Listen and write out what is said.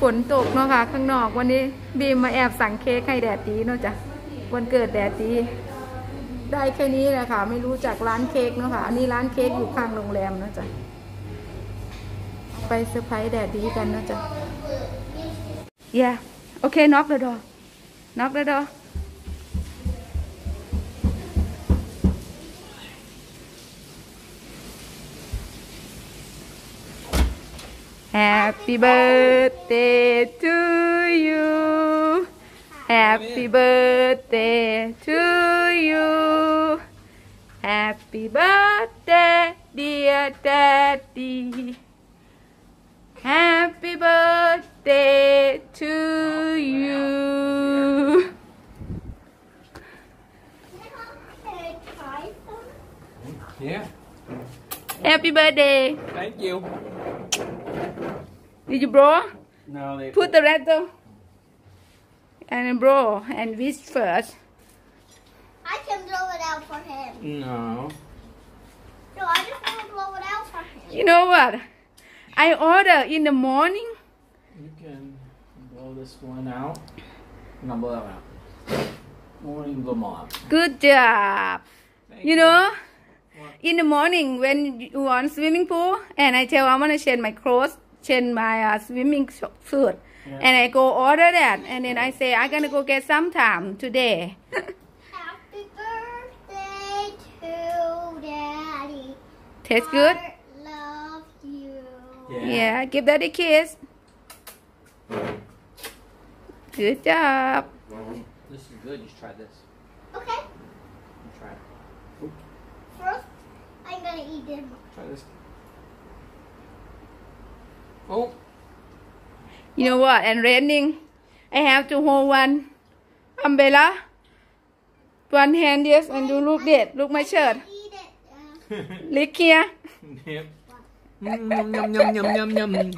ฝนตกเนาะค่ะ ข้างนอกวันนี้บีมมาแอบสั่งเค้กให้แดดดีเนาะจ้ะวันเกิดแดดดีได้แค่นี้แหละค่ะ ไม่รู้จากร้านเค้กเนาะค่ะ อันนี้ร้านเค้กอยู่ข้างโรงแรมเนาะจ้ะไปเซอร์ไพรส์แดดดีกันเนาะจ้ะ yeah okay knock the door knock the door Happy birthday to you. Happy birthday to you. Happy birthday, dear daddy. Happy birthday to you. Yeah, Happy birthday. thank you. Did you blow? No, they Put the red rattle. And blow and wish first. I can blow it out for him. No. No, I just want to blow it out for him. You know what? I order in the morning. You can blow this one out. And I'll blow that one out. Morning blow them out. Good job. Thank You know, What? in the morning when you want swimming pool, and I tell I want to change my clothes, change my uh, swimming suit, Yeah. and I go order that, and then I say I'm gonna go get some time today. Happy birthday to Daddy. Tastes good. Heart Love you. Yeah, give that a kiss. Good job. This is good. Just try this. Okay, Try it. first I'm gonna eat this. Try this. You know what? And raining. I have to hold one umbrella. One hand, yes, and do look that. Look my shirt. Lick here. Yep. Yum, yum, yum, yum, yum, yum.